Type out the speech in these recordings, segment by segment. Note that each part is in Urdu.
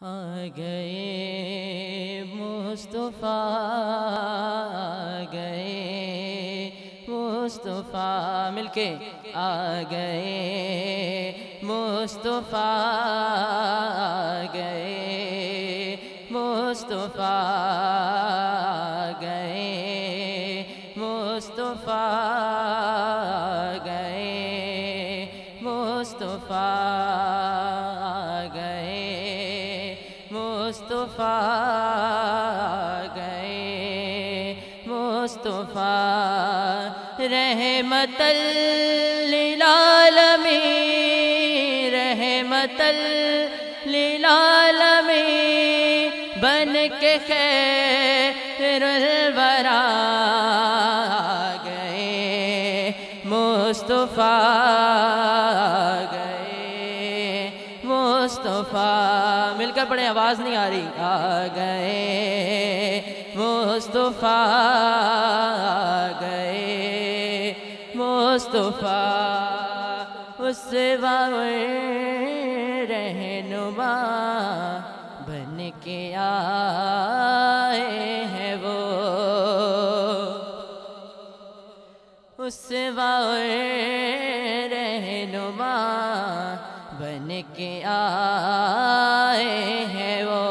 آ گئے مصطفیٰ آ گئے مصطفیٰ مل کے آ گئے مصطفیٰ آ گئے مصطفیٰ آ گئے مصطفیٰ آ گئے مصطفیٰ مصطفیٰ گئے۔ مصطفیٰ رحمت للعالمین رحمت للعالمین بن کے خیر الورا گئے۔ مصطفیٰ مصطفیٰ۔ مل کر پڑھیں، آواز نہیں آ رہی۔ آ گئے مصطفیٰ، آ گئے مصطفیٰ۔ اس سے رہنما بن کے آئے ہیں وہ۔ اس رہنما بن کے آئے ہیں وہ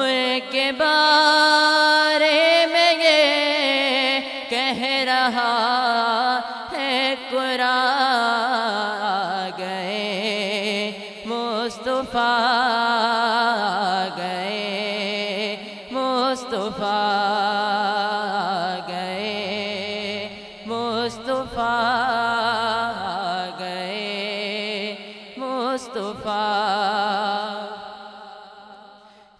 ان کے بارے میں یہ کہہ رہا ہے، قرآن گئے، مصطفیٰ گئے، مصطفیٰ مصطفیٰ،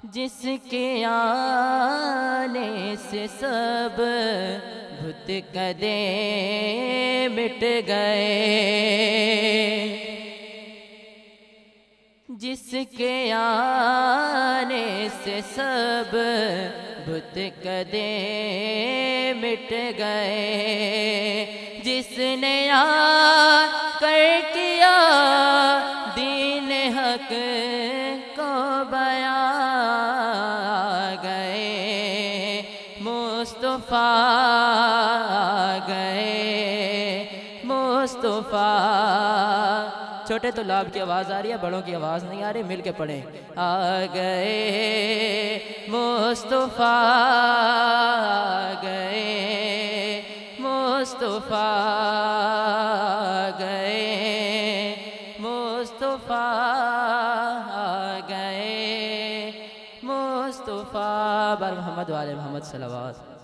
جس کے آنے سے سب بت کدے مٹ گئے۔ جس کے آنے سے سب بت کدے مٹ گئے۔ جس نے آ کر کیا دین حق کو بیان گئے، مصطفیٰ گئے، مصطفیٰ۔ چھوٹے تو لاب کی آواز آ رہی ہے، بڑوں کی آواز نہیں آ رہی، مل کے پڑھیں۔ آ گئے، مصطفیٰ گئے مصطفیٰ گئے، مصطفیٰ مصطفیٰ بر محمد والے محمد صلوات.